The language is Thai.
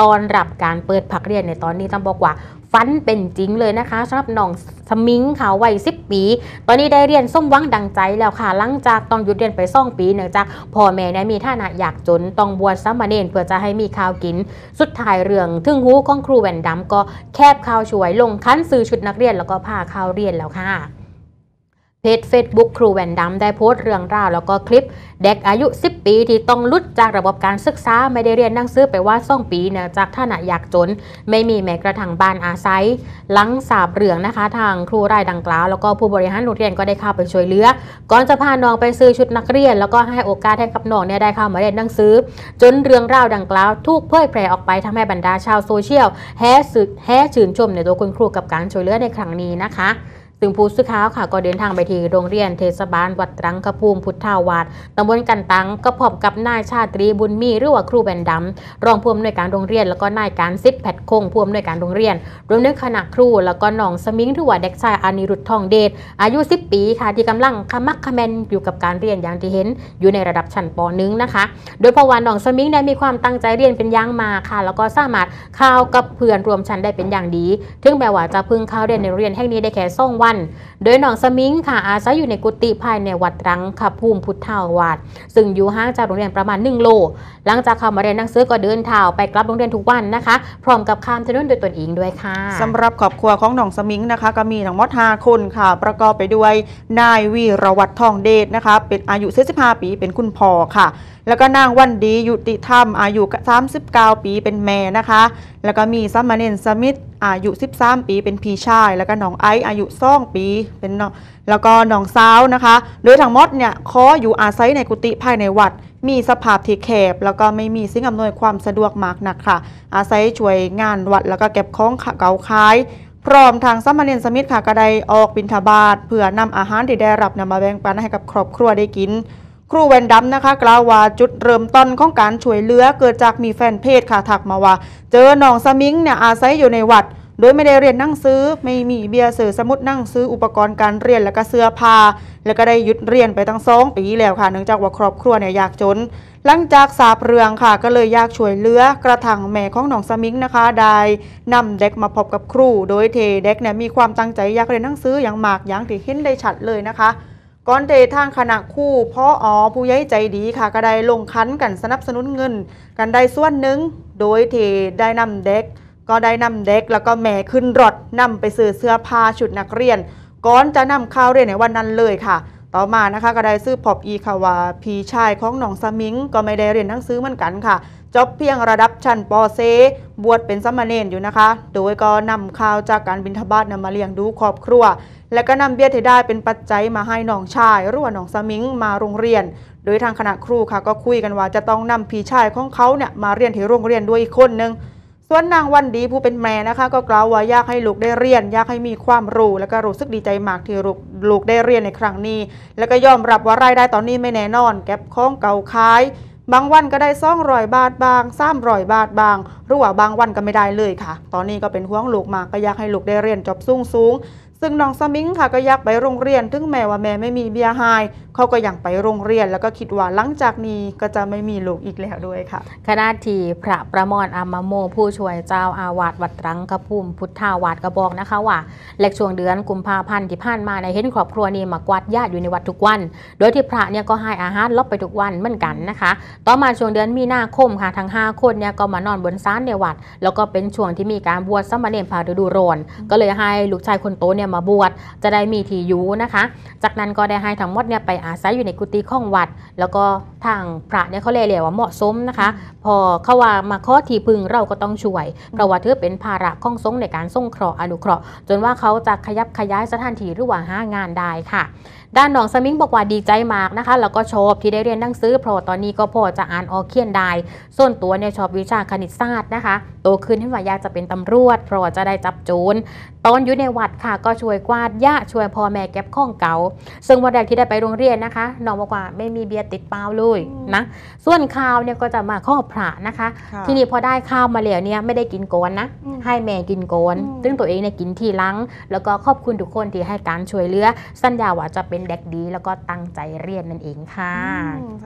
ตอนรับการเปิดพักเรียนในตอนนี้ต้องบอกว่าฟันเป็นจริงเลยนะคะสำหรับน้องสมิงค่ะวัย10ปี ตอนนี้ได้เรียนส้มวังดังใจแล้วค่ะ หลังจากต้องหยุดเรียนไปซ่องปีเนื่องจากพ่อแม่เนี่ยมีฐานะอยากจนต้องบวชสามเณรเพื่อจะให้มีข้าวกิน สุดท้ายเรื่องทึ่งหูของครูแว่นดำก็แคบข่าวช่วยลงคั้นซื้อชุดนักเรียนแล้วก็พาข่าวเรียนแล้วค่ะ เพจ Facebook ครูแวนดำได้โพสต์เรื่องราวแล้วก็คลิป เด็กอายุ 10 ปีที่ต้องลุดจากระบบการศึกษา ไม่ได้เรียนหนังสือไปว่าซ่องปีเนื่องจากฐานะยากจน ไม่มีแม้กระทั่งบ้านอาศัย หลังสาบเรื่องนะคะ ทางครูรายดังกล่าว แล้วก็ผู้บริหารโรงเรียนก็ได้เข้าไปช่วยเหลือ ก่อนจะพาน้องไปซื้อชุดนักเรียน แล้วก็ให้โอกาสให้กับน้องเนี่ยได้เข้ามาเรียนหนังสือ จนเรื่องราวดังกล่าวถูกเผยแพร่ออกไปทำให้บรรดาชาวโซเชียลแห่สื่อแห่ชื่นชมในตัวคุณครูกับการช่วยเหลือในครั้งนี้นะคะ ซึ่งผู้สื่อข่าวค่ะก็เดินทางไปที่โรงเรียนเทศบาลวัดตรังกระภูมิพุทธาวาสตำบลกันตังก็พบกับนายชาตรีบุญมีหรือว่าครูแบนดำรองผู้อำนวยการโรงเรียน แล้วก็นายการซิปแพทคงผู้อำนวยการโรงเรียน รวมถึงคณะครู แล้วก็น้องสมิงถือว่าเด็กชายอานิรุธทองเดชอายุ 10 ปีค่ะที่กำลังขมักเขมนอยู่กับการเรียนอย่างที่เห็นอยู่ในระดับชั้นป .1 นะคะ โดยเพราะว่าน้องสมิงได้มีความตั้งใจเรียนเป็นอย่างมากค่ะ แล้วก็สามารถเข้ากับเพื่อนรวมชั้นได้เป็นอย่างดี ถึงแม้ว่าจะพึ่งเข้าเรียนในโรงเรียนแห่งนี้ได้แค่สองวันโดยหนองสมิงค่ะอาศัยอยู่ในกุฏิภายในวัดรังคภูมิพุทธาวาสซึ่งอยู่ห่างจากโรงเรียนประมาณ 1 โล หลังจากเข้ามาเรียนหนังสือก็เดินเท้าไปกลับโรงเรียนทุกวันนะคะ พร้อมกับข้ามถนนโดยตนเองด้วยค่ะสำหรับครอบครัวของหนองสมิงนะคะ ก็มีทั้งหมด5คนค่ะ ประกอบไปด้วยนายวีรวัตรทองเดชนะคะ เป็นอายุ45ปีเป็นคุณพ่อค่ะ แล้วก็นางวันดียุติธรรมอายุ 39 ปีเป็นแม่นะคะแล้วก็มีซัมมาเนนสมิธอายุ 13 ปี เป็นพี่ชาย แล้วก็น้องไอซ์อายุ2ปี เป็นน้องแล้วก็น้องสาวนะคะโดยทั้งหมดเนี่ยขออยู่อาศัยในกุฏิภายในวัด มีสภาพที่แคบแล้วก็ไม่มีสิ่งอำนวยความสะดวกมากนักค่ะ อาศัยช่วยงานวัดแล้วก็เก็บของเก่าขายพร้อมทางซัมมาเรียนสมิธค่ะก็ได้ออกบิณฑบาตเพื่อนำอาหารที่ได้รับนำมาแบ่งปันให้กับครอบครัวได้กิน ครูแวนดัมนะคะ กล่าวว่าจุดเริ่มต้นของการช่วยเหลือเกิดจากมีแฟนเพจค่ะถักมาว่า เจอน้องสมิงเนี่ยอาศัยอยู่ในวัด โดยไม่ได้เรียนนั่งสือไม่มีเบียร์สื่อสมุดนั่งซื้ออุปกรณ์การเรียนแล้วก็เสื้อผ้าแล้วก็ได้หยุดเรียนไปตั้งสองปีแล้วค่ะเนื่องจากว่าครอบครัวเนี่ยยากจน หลังจากทราบเรื่องค่ะ ก็เลยอยากช่วยเหลือกระทั่งแม่ของน้องสมิงนะคะได้นำเด็กมาพบกับครู โดยเทเด็กเนี่ยมีความตั้งใจอยากเรียนหนังสืออย่างมากอย่างที่เห็นได้ชัดเลยนะคะ ก่อนเททางคณะคู่พ่ออ๋อผู้ใหญ่ใจดีค่ะก็ได้ลงคันกันสนับสนุนเงิน กันได้ส่วนหนึ่งโดยที่ได้นำเด็ก ก็ได้นำเด็กแล้วก็แม่ขึ้นรถนำไปซื้อเสื้อผ้าชุดนักเรียน ก่อนจะนำเข้าวเรียนในวันนั้นเลยค่ะ ต่อมานะคะก็ได้ซื้อพบอีค่ะว่าพี่ชายของน้องสมิงก็ไม่ได้เรียนหนังสือเหมือนกันค่ะ จบเพียงระดับชั้นปเซบวชเป็นสามเณรอยู่นะคะ โดยก็นำข้าวจากการบิณฑบาตนำมาเลี้ยงดูครอบครัว และก็นำเบี้ยที่ได้เป็นปัจจัยมาให้น้องชายหรือว่าน้องสมิงมาโรงเรียน โดยทางคณะครูค่ะก็คุยกันว่าจะต้องนำพี่ชายของเขาเนี่ยมาเรียนที่โรงเรียนด้วยอีกคนนึง ส่วนนางวันดีผู้เป็นแม่นะคะ ก็กล่าวว่าอยากให้ลูกได้เรียน อยากให้มีความรู้ แล้วก็รู้สึกดีใจมากที่ลูกลูกได้เรียนในครั้งนี้ แล้วก็ยอมรับว่ารายได้ตอนนี้ไม่แน่นอน แก็บของเก่าขาย บางวันก็ได้ซ่องรอยบาทบางซ้ำรอยบาทบาง หรือว่าบางวันก็ไม่ได้เลยค่ะ ตอนนี้ก็เป็นห่วงลูกมากก็อยากให้ลูกได้เรียนจบสูงสูงซึ่งน้องสมิงค่ะก็อยากไปโรงเรียน ถึงแม้ว่าแม่ไม่มีเบียร์ไฮเขาก็ยังไปโรงเรียน แล้วก็คิดว่าหลังจากนี้ก็จะไม่มีลูกอีกแล้วด้วยค่ะขณะทีพระประมอนอามาโม ผู้ช่วยเจ้าอาวาสวัดรังกระพุ่มพุทธาวาสก็บอกนะคะว่าเล็กช่วงเดือนกุมภาพันธ์ที่ผ่านมาในเห็นครอบครัวนี้มากวาดญาติอยู่ในวัดทุกวัน โดยที่พระเนี่ยก็ให้อาหารลบไปทุกวันเหมือนกันนะคะ ต่อมาช่วงเดือนมีนาคมค่ะทั้ง 5 คนเนี่ยก็มานอนบนศาลในวัด แล้วก็เป็นช่วงที่มีการบวชสามเณรพาฤดูร้อนก็เลยให้ลูกชายคนโตเนี่ยมาบวชจะได้มีที่อยู่นะคะ จากนั้นก็ได้ให้ทั้งหมดเนี่ยไปอาศัยอยู่ในกุฏิของวัด แล้วก็ทางพระเนี่ยเขาเลยเรียกว่าเหมาะสมนะคะ พอเขาว่ามาข้อที่พึงเราก็ต้องช่วยเพราะว่าถือเป็นภาระของสงฆ์ในการส่งเคราะห์อนุเคราะห์จนว่าเขาจะขยับขยายสถานที่หรือว่าหางานได้ค่ะด้านน้องสมิงบอกว่าดีใจมากนะคะ แล้วก็ชอบที่ได้เรียนหนังสือเพราะว่าตอนนี้ก็พอจะอ่านออกเขียนได้ ส่วนตัวเนี่ยชอบวิชาคณิตศาสตร์นะคะ โตขึ้นให้ว่าอยากจะเป็นตำรวจ เพราะว่าจะได้จับโจรตอนอยู่ในวัดค่ะ ก็ช่วยกวาดหญ้าช่วยพ่อแม่เก็บข้องเก่า ซึ่งวันแรกที่ได้ไปโรงเรียนนะคะน้องบอกว่าไม่มีเบียร์ติดเปล่าเลยนะส่วนข้าวเนี่ยก็จะมาข้อพระนะคะค่ะทีนี้พอได้ข้าวมาแล้วเนี่ยไม่ได้กินโกนนะอืมให้แม่กินโกนอืมซึ่งตัวเองเนี่ยกินทีหลัง แล้วก็ขอบคุณทุกคนที่ให้การช่วยเหลือสัญญาว่าจะเป็นเด็กดี แล้วก็ตั้งใจเรียนนั่นเองค่ะอืม